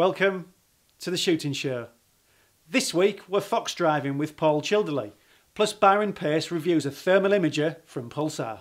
Welcome to the shooting show. This week we're fox driving with Paul Childerley, plus Byron Pace reviews a thermal imager from Pulsar.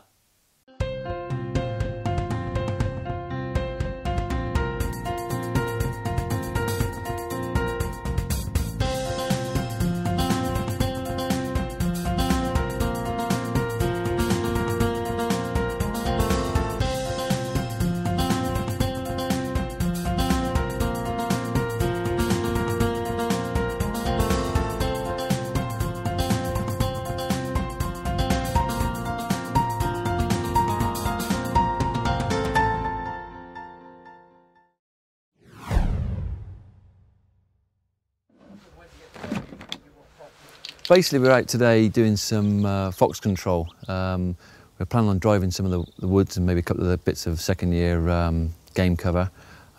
Basically, we're out today doing some uh, fox control. Um, we're planning on driving some of the, the, woods and maybe a couple of the bits of second year um, game cover,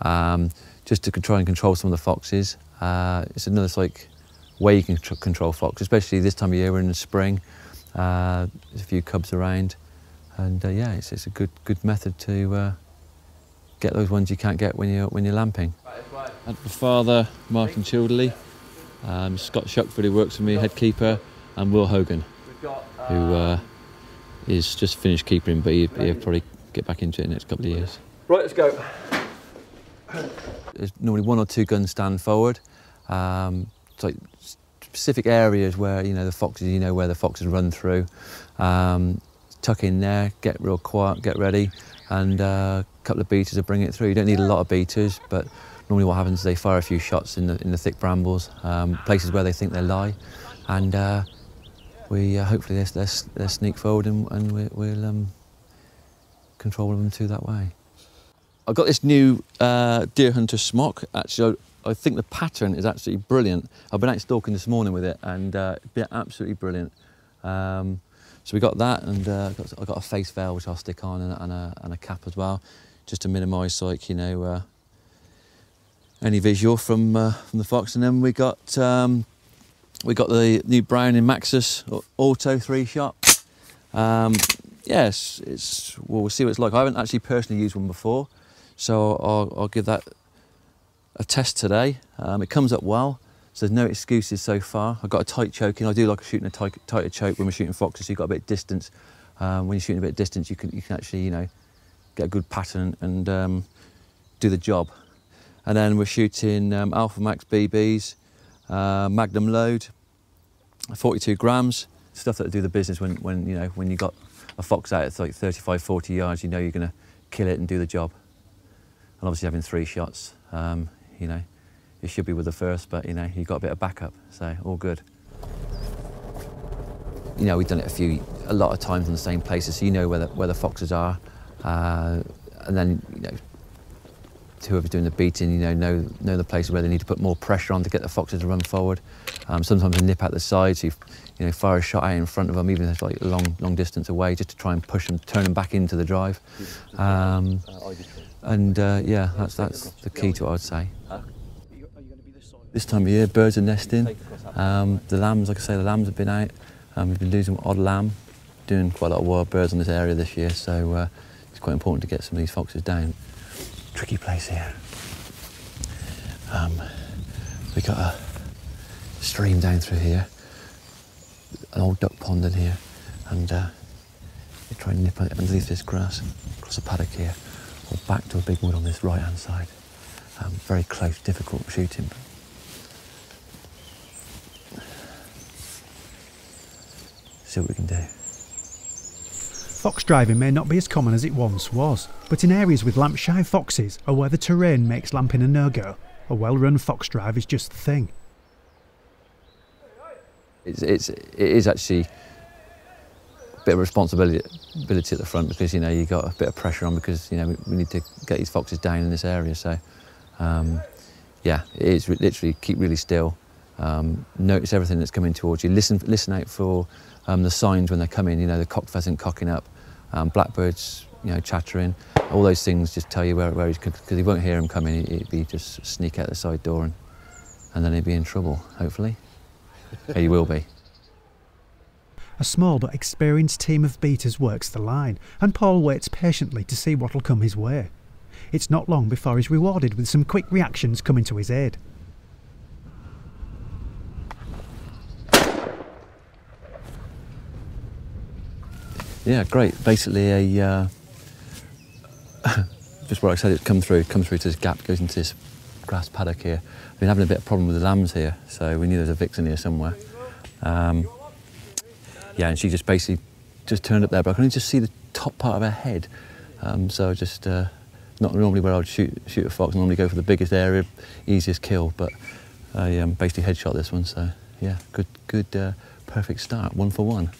um, just to try and control some of the foxes. Uh, it's another like way you can control fox, especially this time of year. We're in the spring. Uh, there's a few cubs around, and uh, yeah, it's, it's, a good good method to uh, get those ones you can't get when you're when you're lamping. And father, Martin Childerley. Um, Scott Shuckford, who works for me, head keeper, and Will Hogan, who uh, is just finished keeping, but he, will probably get back into it in the next couple of years. Right, let's go. There's normally one or two guns stand forward. Um, it's like specific areas where you know the foxes, you know where the foxes run through. Um, tuck in there, get real quiet, get ready, and uh, a couple of beaters to bring it through. You don't need a lot of beaters, but normally what happens is they fire a few shots in the, in the thick brambles, um, places where they think they lie, and uh, we uh, hopefully they, they they sneak forward and, and we, will um, control them too that way. I've got this new uh, Deerhunter smock. Actually, I, I, think the pattern is absolutely brilliant. I've been out stalking this morning with it and uh, it's absolutely brilliant. Um, so we got that and uh, got, I've got a face veil which I'll stick on and, and, a, and a, cap as well, just to minimise like, you know, uh, any visual from uh, from the Fox. And then we got um, we got the new Browning Maxus Auto three shot. Um, yes, it's well, we'll see what it's like. I haven't actually personally used one before, so I'll, I'll give that a test today. Um, it comes up well, so there's no excuses so far. I've got a tight choking. I do like shooting a tight, tighter choke when we're shooting foxes. So you've got a bit of distance. Um, when you're shooting a bit of distance, you can you can actually you know get a good pattern and um, do the job. And then we're shooting um, Alphamax BBs, uh, Magnum load, 42 grams, stuff that do the business when, when you know when you got a fox out at like 35, 40 yards, you know you're going to kill it and do the job. And obviously having three shots, um, you know, you should be with the first, but you know you've got a bit of backup, so all good. You know, we've done it a few, a lot of times in the same places, so you know where the, where the foxes are. Uh, and then, you know, whoever's doing the beating, you know, know, know the places where they need to put more pressure on to get the foxes to run forward. Um, sometimes they nip out the sides, so you, you know, fire a shot out in front of them, even if it's like a long, long distance away, just to try and push them, turn them back into the drive. Um, and uh, yeah, that's, that's the key to what I'd say. This time of year, birds are nesting. Um, the lambs, like I say, the lambs have been out. Um, we've been losing odd lamb, doing quite a lot of wild birds on this area this year, so uh, it's quite important to get some of these foxes down tricky place here. Um, we got a stream down through here, an old duck pond in here, and uh, we try and nip underneath this grass, across a paddock here, or back to a big wood on this right hand side. Um, very close, difficult shooting. See what we can do. Fox driving may not be as common as it once was, but in areas with lamp shy foxes or where the terrain makes lamping a no go, a well run fox drive is just the thing. It's, it's, it is actually a bit of responsibility at the front because you know you got a bit of pressure on because you know we, we need to get these foxes down in this area. So um, yeah, it is literally keep really still. Um, notice everything that's coming towards you. Listen, listen out for um, the signs when they're coming. You know, the cock pheasant cocking up, um, blackbirds, you know, chattering. All those things just tell you where, where he's because he won't hear him coming. He'd be just sneak out the side door and, and then he'd be in trouble. Hopefully, he will be. A small but experienced team of beaters works the line, and Paul waits patiently to see what'll come his way. It's not long before he's rewarded with some quick reactions coming to his aid. Yeah, great. Basically, a uh, just what I said, it's come through, come through to this gap, goes into this grass paddock here. I've been having a bit of problem with the lambs here, so we knew there was a vixen here somewhere. Um, yeah, and she just basically just turned up there, but I can only just see the top part of her head. Um, so just uh, not normally where I would shoot shoot a fox. Normally go for the biggest area, easiest kill, but I um, basically headshot this one. So yeah, good, good, uh, perfect start, one for one.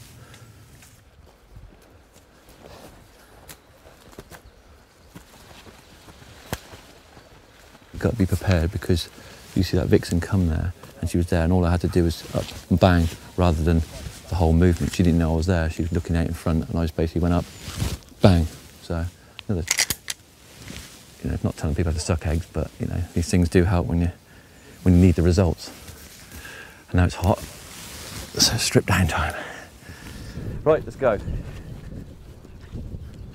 Got to be prepared because you see that vixen come there and she was there and all I had to do was up and bang rather than the whole movement. She didn't know I was there. She was looking out in front and I just basically went up, bang. So, another, you know, not telling people how to suck eggs, but you know, these things do help when you, when you need the results. And now it's hot, so strip down time. Right, let's go.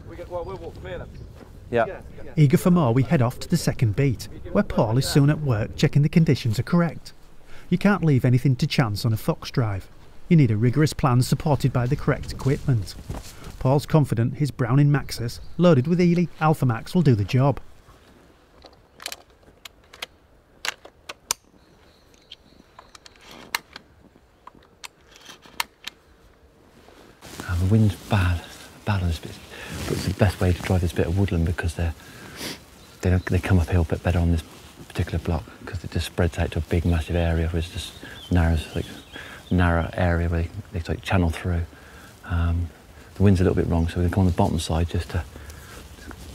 We get, well, we'll walk clear then. Yeah. Yeah, yeah. Eager for more, we head off to the second beat, where Paul is soon at work checking the conditions are correct. You can't leave anything to chance on a fox drive. You need a rigorous plan supported by the correct equipment. Paul's confident his Browning Maxus, loaded with Ely Alpha Max, will do the job. Um, the wind's bad, bad on this bit, but it's the best way to drive this bit of woodland because they're, they don't, they come uphill a bit better on this particular block because it just spreads out to a big, massive area, whereas just narrows like narrow area where they, they like channel through. Um, the wind's a little bit wrong, so we're going to come on the bottom side just to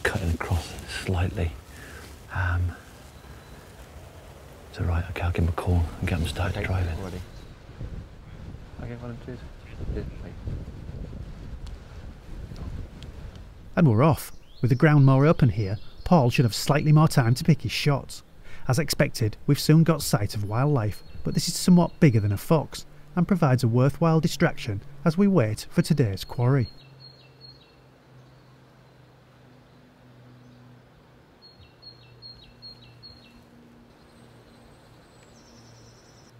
cut it across slightly. Um, so right, okay, I'll give them a call and get them started driving. Okay, volunteers. And we're off. With the ground more open here, Paul should have slightly more time to pick his shots. As expected, we've soon got sight of wildlife, but this is somewhat bigger than a fox and provides a worthwhile distraction as we wait for today's quarry.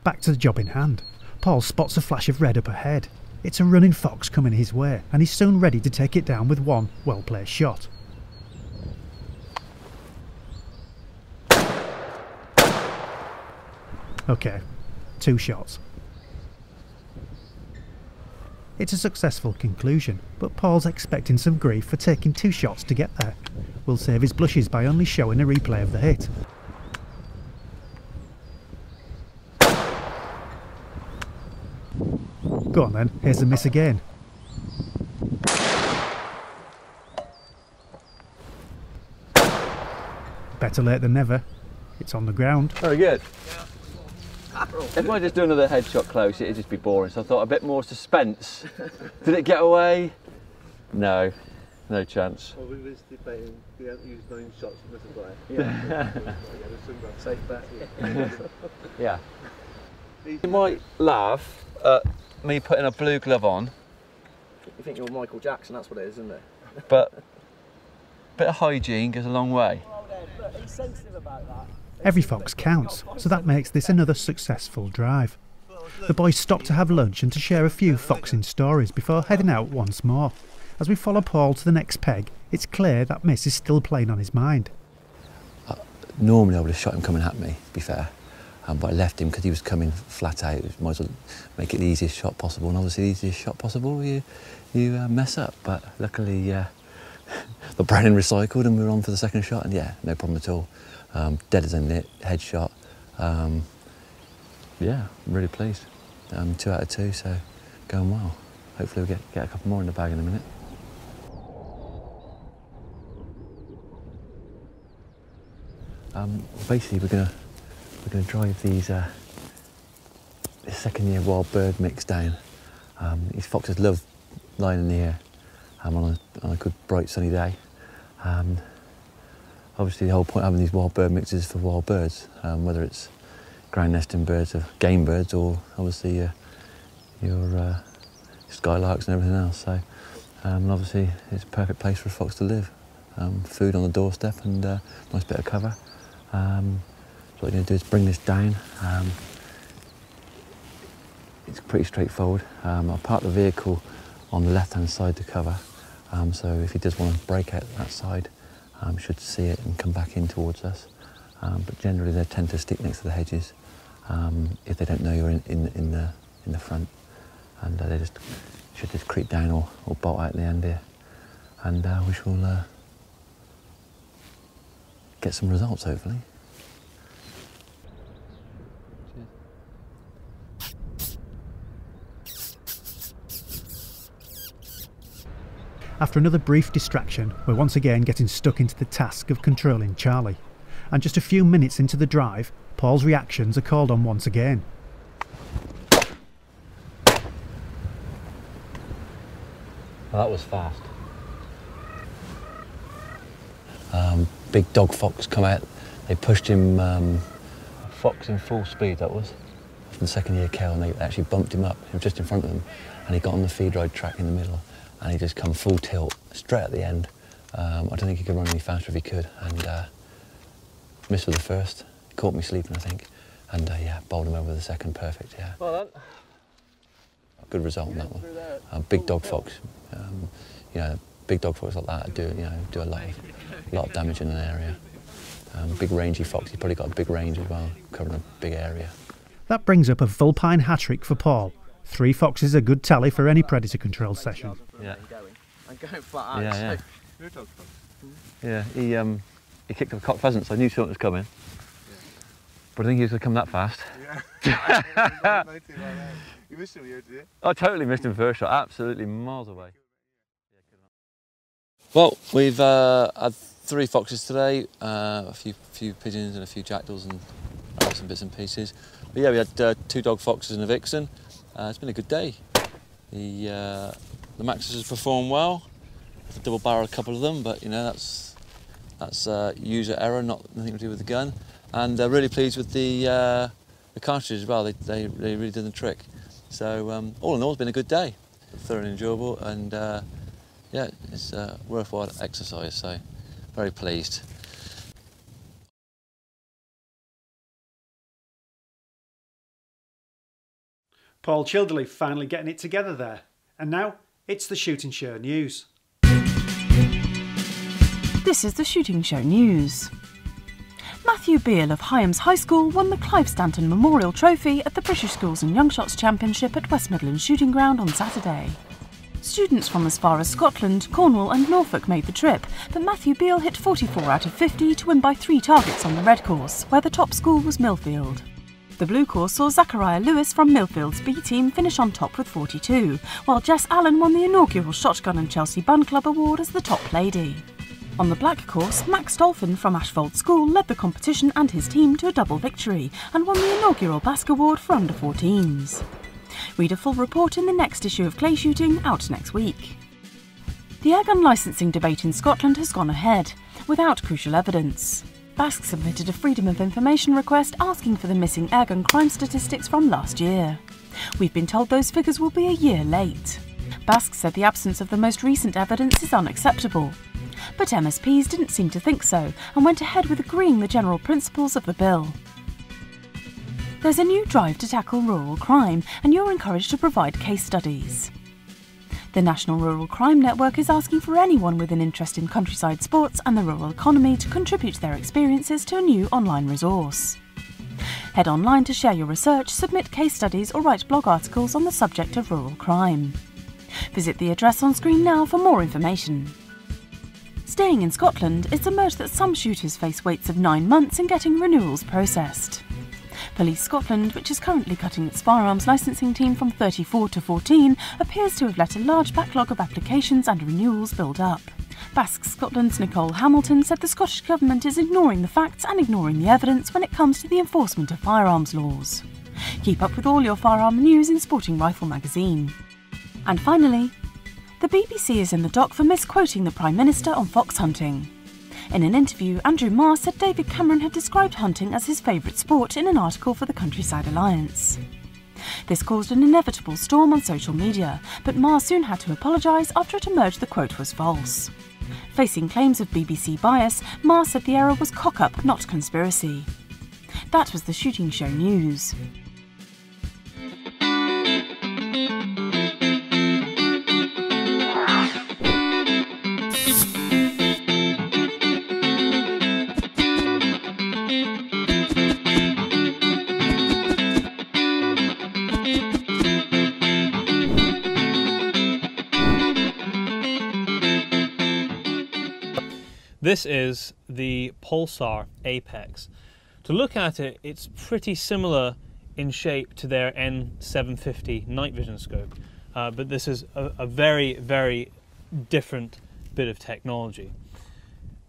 Back to the job in hand. Paul spots a flash of red up ahead. It's a running fox coming his way, and he's soon ready to take it down with one well placed shot. Okay, two shots. It's a successful conclusion, but Paul's expecting some grief for taking two shots to get there. We'll save his blushes by only showing a replay of the hit. Go on then, here's the miss again. Better late than never. It's on the ground. Very good. If I just do another headshot close, it'd just be boring. So I thought a bit more suspense. Did it get away? No, no chance. Well, we was debating, we haven't used nine shots from this guy. Yeah. Safe bet. Yeah. You might laugh at me putting a blue glove on, You think you're Michael Jackson, that's what it is, isn't it? but a bit of hygiene goes a long way. he's sensitive about that. Every fox counts, so that makes this another successful drive. The boys stop to have lunch and to share a few foxing stories before heading out once more. As we follow Paul to the next peg, it's clear that Miss is still playing on his mind. Normally I would have shot him coming at me, to be fair. Um, but I left him because he was coming flat out. Might as well make it the easiest shot possible. And obviously, the easiest shot possible, you you uh, mess up. But luckily, uh, the Browning recycled and we were on for the second shot. And yeah, no problem at all. Um, dead as a nit, headshot. Um, yeah, I'm really pleased. Um, two out of two, so going well. Hopefully, we'll get, get a couple more in the bag in a minute. Um, basically, we're gonna we're gonna drive these uh, this second year wild bird mix down. Um, these foxes love lying in the air um, on, a, on a good bright sunny day. Um, obviously, the whole point of having these wild bird mixes is for wild birds, um, whether it's ground nesting birds or game birds, or obviously uh, your uh, skylarks and everything else. So, um, and obviously, it's a perfect place for a fox to live. um, food on the doorstep and uh, nice bit of cover. Um, so what we're going to do is bring this down. Um, it's pretty straightforward. Um, I'll park the vehicle on the left-hand side to cover. So if he does want to break out that side, um, should see it and come back in towards us. Um, but generally they tend to stick next to the hedges um, if they don't know you're in, in, in, the, in the front. And uh, they just should just creep down or, or bolt out in the end here. And uh, we shall uh, get some results hopefully. After another brief distraction, we're once again getting stuck into the task of controlling Charlie. And just a few minutes into the drive, Paul's reactions are called on once again. Well, that was fast. Um, big dog fox come out. They pushed him. Um, fox in full speed. That was. From the second year cow, and they actually bumped him up. He was just in front of them, and he got on the feed ride track in the middle, and he just come full tilt straight at the end. Um, I don't think he could run any faster if he could, and uh, missed with the first. Caught me sleeping, I think, and uh, yeah, bowled him over with the second. Perfect. Yeah. Well done. Good result on that one. Uh, big dog fox. Um, you know, big dog fox like that do you know do a lot of, lot of damage in an area. Um, big rangy fox. He's probably got a big range as well, covering a big area. That brings up a Vulpine hat trick for Paul. Three foxes a good tally for any predator control session. Yeah. Going. Flat out. Yeah, yeah. so- Your dog fox. Yeah. He um, he kicked a cock pheasant, so I knew something was coming. But I think he was going to come that fast. Yeah. you missed him here, did you? I totally missed him first shot. Absolutely miles away. Well, we've uh, had three foxes today, uh, a few few pigeons and a few jackdaws and some bits and pieces. But yeah, we had uh, two dog foxes and a vixen. Uh, it's been a good day. The uh, the Maxus has performed well. Double barrel a couple of them, but you know that's that's uh, user error, not nothing to do with the gun. And uh, really pleased with the uh, the cartridges as well. They, they they really did the trick. So um, all in all, it's been a good day. Thoroughly enjoyable and uh, yeah, it's a worthwhile exercise. So very pleased. Paul Childerley finally getting it together there. And now it's the Shooting Show news. This is the Shooting Show News. Matthew Beale of Hyams High School won the Clive Stanton Memorial Trophy at the British Schools and Young Shots Championship at West Midlands Shooting Ground on Saturday. Students from as far as Scotland, Cornwall, and Norfolk made the trip, but Matthew Beale hit 44 out of 50 to win by three targets on the red course, where the top school was Millfield. The blue course saw Zachariah Lewis from Millfield's B team finish on top with 42, while Jess Allen won the inaugural Shotgun and Chelsea Bun Club award as the top lady. On the black course, Max Dolphin from Ashfold School led the competition and his team to a double victory and won the inaugural BASC Award for under 14s. Read a full report in the next issue of Clay Shooting out next week. The airgun licensing debate in Scotland has gone ahead, without crucial evidence. BASC submitted a Freedom of Information request asking for the missing airgun crime statistics from last year. We've been told those figures will be a year late. BASC said the absence of the most recent evidence is unacceptable. But MSPs didn't seem to think so and went ahead with agreeing the general principles of the bill. There's a new drive to tackle rural crime, and you're encouraged to provide case studies. The National Rural Crime Network is asking for anyone with an interest in countryside sports and the rural economy to contribute their experiences to a new online resource. Head online to share your research, submit case studies, or write blog articles on the subject of rural crime. Visit the address on screen now for more information. Staying in Scotland, it's emerged that some shooters face waits of nine months in getting renewals processed. Police Scotland, which is currently cutting its firearms licensing team from 34 to 14, appears to have let a large backlog of applications and renewals build up. BASC Scotland's Nicole Hamilton said the Scottish Government is ignoring the facts and ignoring the evidence when it comes to the enforcement of firearms laws. Keep up with all your firearm news in Sporting Rifle magazine. And finally, the BBC is in the dock for misquoting the Prime Minister on fox hunting. In an interview, Andrew Marr said David Cameron had described hunting as his favourite sport in an article for the Countryside Alliance. This caused an inevitable storm on social media, but Marr soon had to apologise after it emerged the quote was false. Facing claims of BBC bias, Marr said the error was cock up, not conspiracy. That was the shooting show news. This is the Pulsar Apex. To look at it, it's pretty similar in shape to their N750 night vision scope, uh, but this is a, a very, very different bit of technology.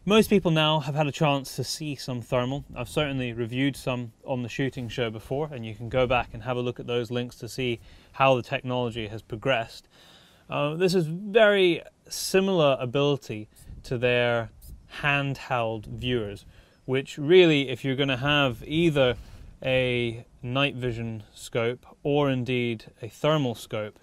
Most people now have had a chance to see some thermal. I've certainly reviewed some on the shooting show before, and you can go back and have a look at those links to see how the technology has progressed. Uh, this is very similar ability to their handheld viewers, which really, if you're going to have either a night vision scope or indeed a thermal scope,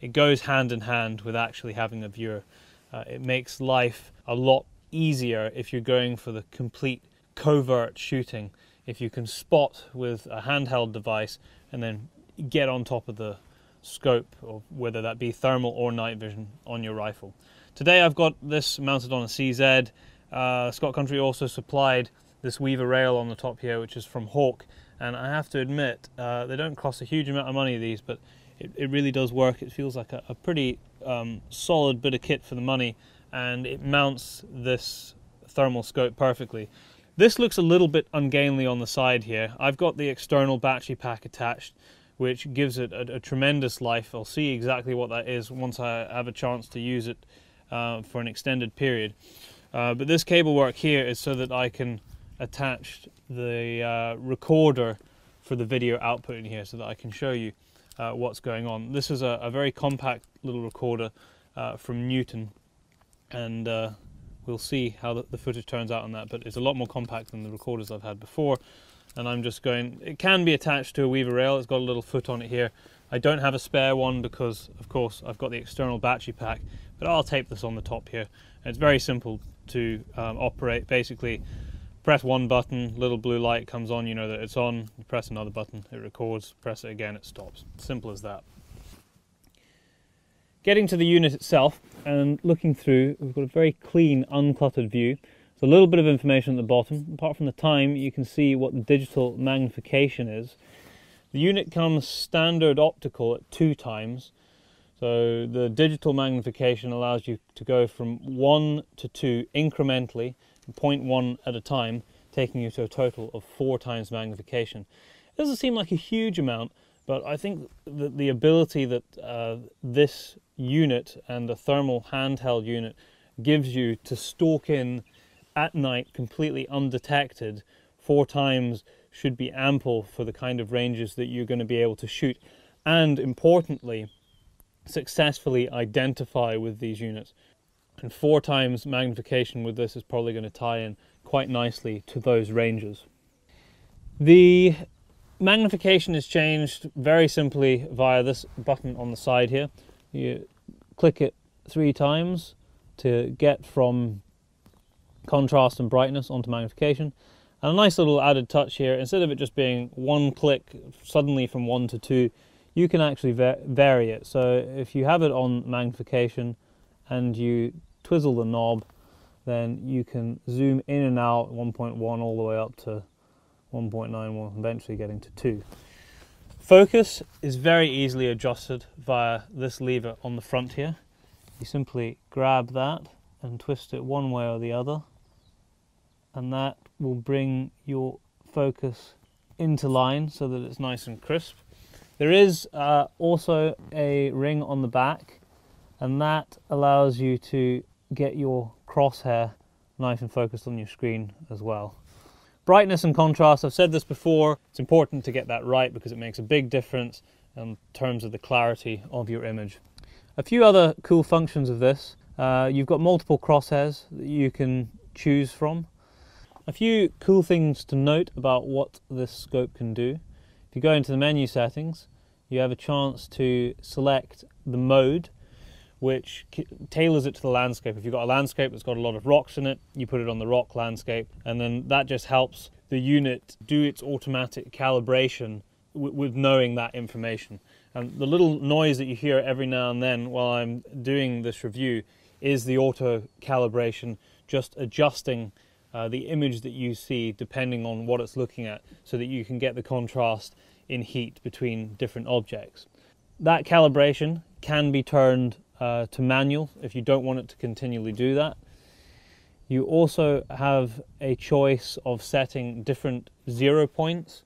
it goes hand in hand with actually having a viewer. Uh, it makes life a lot easier if you're going for the complete covert shooting. If you can spot with a handheld device and then get on top of the scope, or whether that be thermal or night vision on your rifle. Today I've got this mounted on a CZ uh, Scott Country also supplied this Weaver rail on the top here, which is from Hawke, and I have to admit, uh, they don't cost a huge amount of money, these, but it, it really does work. It feels like a, a pretty um, solid bit of kit for the money, and it mounts this thermal scope perfectly. This looks a little bit ungainly on the side here. I've got the external battery pack attached, which gives it a, a tremendous life. I'll see exactly what that is once I have a chance to use it uh, for an extended period. Uh, but this cable work here is so that I can attach the uh, recorder for the video output in here so that I can show you uh, what's going on. This is a, a very compact little recorder uh, from Newton and uh, we'll see how the, the, footage turns out on that but it's a lot more compact than the recorders I've had before and I'm just going, it can be attached to a Weaver rail, it's got a little foot on it here. I don't have a spare one because of course I've got the external battery pack but I'll tape this on the top here. And it's very simple to um, operate. Basically, press one button, little blue light comes on, you know that it's on. You press another button, it records. Press it again, it stops. Simple as that. Getting to the unit itself and looking through, we've got a very clean, uncluttered view. There's a little bit of information at the bottom. Apart from the time, you can see what the digital magnification is. The unit comes standard optical at two times, so the digital magnification allows you to go from 1 to 2 incrementally, 0.1 at a time, taking you to a total of 4 times magnification. It doesn't seem like a huge amount, but I think that the ability that uh, this unit and the thermal handheld unit gives you to stalk in at night completely undetected four times should be ample for the kind of ranges that you're going to be able to shoot. And importantly, successfully identify with these units. And four times magnification with this is probably going to tie in quite nicely to those ranges. The magnification is changed very simply via this button on the side here. You click it three times to get from contrast and brightness onto magnification. And a nice little added touch here, instead of it just being one click suddenly from one to two, you can actually vary it. So if you have it on magnification and you twizzle the knob, then you can zoom in and out 1.1 all the way up to 1.91, eventually getting to 2. Focus is very easily adjusted via this lever on the front here. You simply grab that and twist it one way or the other and that will bring your focus into line so that it's nice and crisp. There is uh, also a ring on the back and that allows you to get your crosshair nice and focused on your screen as well. Brightness and contrast, I've said this before, it's important to get that right because it makes a big difference in terms of the clarity of your image. A few other cool functions of this, uh, you've got multiple crosshairs that you can choose from. A few cool things to note about what this scope can do. If you go into the menu settings, you have a chance to select the mode, which tailors it to the landscape. If you've got a landscape that's got a lot of rocks in it, you put it on the rock landscape, and then that just helps the unit do its automatic calibration with knowing that information. And the little noise that you hear every now and then while I'm doing this review is the auto calibration just adjusting uh, the image that you see depending on what it's looking at so that you can get the contrast in heat between different objects. That calibration can be turned uh, to manual if you don't want it to continually do that. You also have a choice of setting different zero points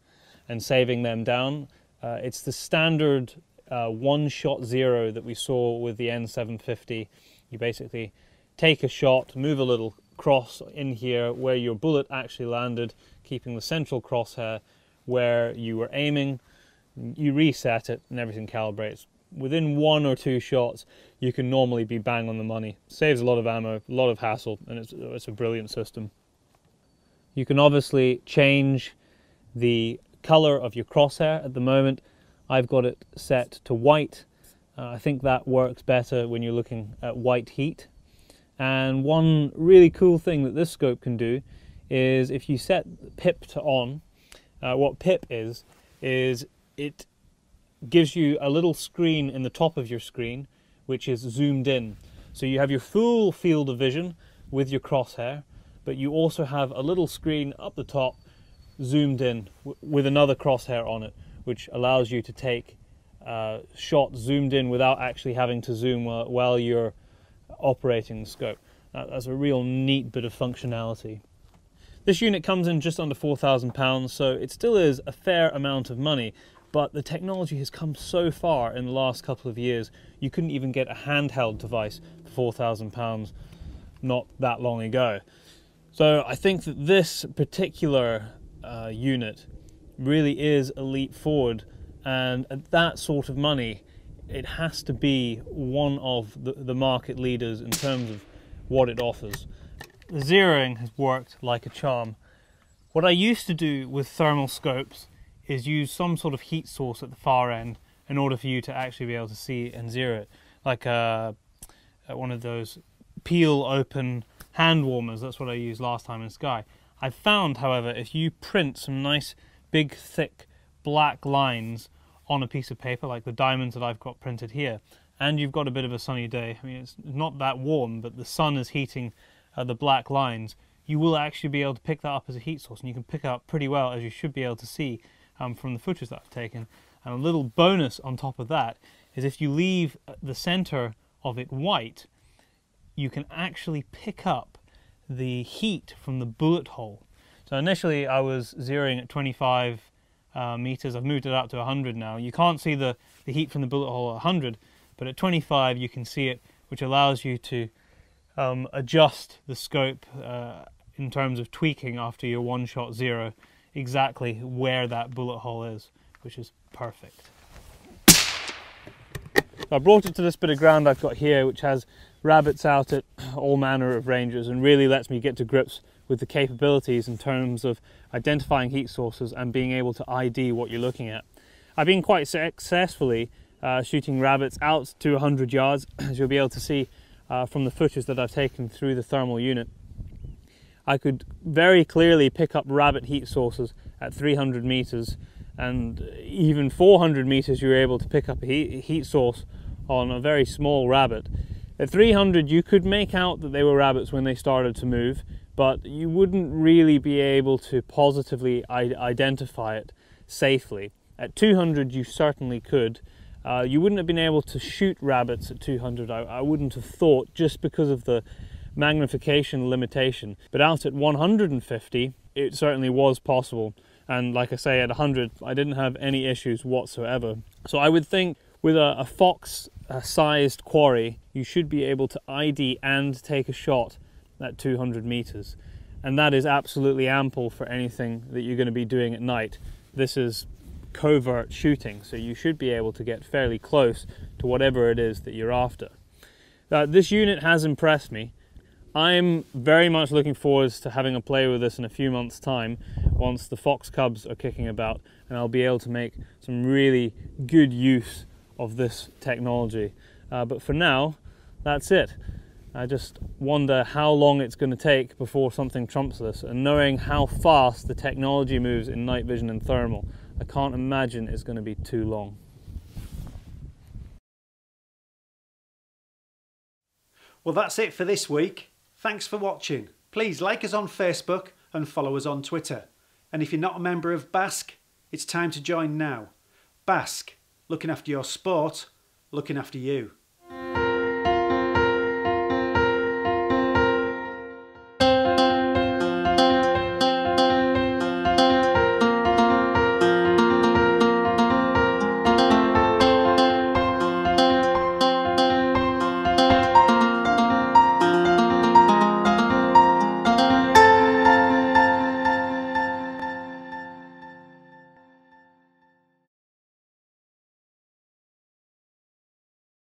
and saving them down. Uh, it's the standard uh, one shot zero that we saw with the N750. You basically take a shot, move a little cross in here where your bullet actually landed, keeping the central crosshair where you were aiming. You reset it and everything calibrates. Within one or two shots, you can normally be bang on the money. Saves a lot of ammo, a lot of hassle, and it's, it's a brilliant system. You can obviously change the color of your crosshair. At the moment, I've got it set to white. Uh, I think that works better when you're looking at white heat. And one really cool thing that this scope can do is if you set pip to on, uh, what pip is, is it gives you a little screen in the top of your screen which is zoomed in. So you have your full field of vision with your crosshair, but you also have a little screen up the top zoomed in with another crosshair on it, which allows you to take uh, shots zoomed in without actually having to zoom while, while you're operating scope. That, that's a real neat bit of functionality. This unit comes in just under £4,000, so it still is a fair amount of money, but the technology has come so far in the last couple of years, you couldn't even get a handheld device for £4,000 not that long ago. So I think that this particular uh, unit really is a leap forward. And at that sort of money, it has to be one of the, the market leaders in terms of what it offers. The zeroing has worked like a charm. What I used to do with thermal scopes is use some sort of heat source at the far end in order for you to actually be able to see and zero it, like uh, uh, one of those peel open hand warmers. That's what I used last time in Sky. I found, however, if you print some nice big thick black lines on a piece of paper, like the diamonds that I've got printed here, and you've got a bit of a sunny day, I mean, it's not that warm, but the sun is heating uh, the black lines, you will actually be able to pick that up as a heat source, and you can pick it up pretty well, as you should be able to see um, from the footage that I've taken. And a little bonus on top of that is if you leave uh, the center of it white, you can actually pick up the heat from the bullet hole. So initially I was zeroing at 25 uh, meters. I've moved it up to 100 now. You can't see the, the heat from the bullet hole at 100, but at 25 you can see it, which allows you to um, adjust the scope uh, in terms of tweaking after your one shot zero exactly where that bullet hole is, which is perfect. I brought it to this bit of ground I've got here, which has rabbits out at all manner of ranges and really lets me get to grips with the capabilities in terms of identifying heat sources and being able to ID what you're looking at. I've been quite successfully uh, shooting rabbits out to 100 yards, as you'll be able to see uh, from the footage that I've taken through the thermal unit. I could very clearly pick up rabbit heat sources at 300 meters and even 400 meters you were able to pick up a heat, heat source on a very small rabbit. At 300 you could make out that they were rabbits when they started to move but you wouldn't really be able to positively identify it safely. At 200 you certainly could. Uh, you wouldn't have been able to shoot rabbits at 200 I, I wouldn't have thought just because of the magnification limitation. But out at 150, it certainly was possible. And like I say, at 100, I didn't have any issues whatsoever. So I would think with a, a fox sized quarry, you should be able to ID and take a shot at 200 meters. And that is absolutely ample for anything that you're going to be doing at night. This is covert shooting, so you should be able to get fairly close to whatever it is that you're after. Uh, this unit has impressed me. I'm very much looking forward to having a play with this in a few months' time once the fox cubs are kicking about and I'll be able to make some really good use of this technology. Uh, but for now, that's it. I just wonder how long it's going to take before something trumps this. And knowing how fast the technology moves in night vision and thermal, I can't imagine it's going to be too long. Well, that's it for this week. Thanks for watching. Please like us on Facebook and follow us on Twitter. And if you're not a member of BASC, it's time to join now. BASC, looking after your sport, looking after you.